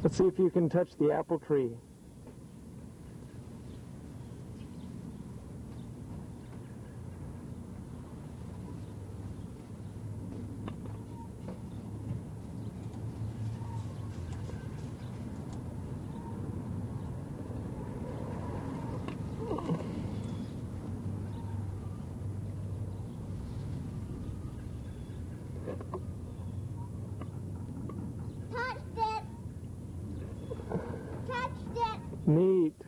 Let's see if you can touch the apple tree. Touched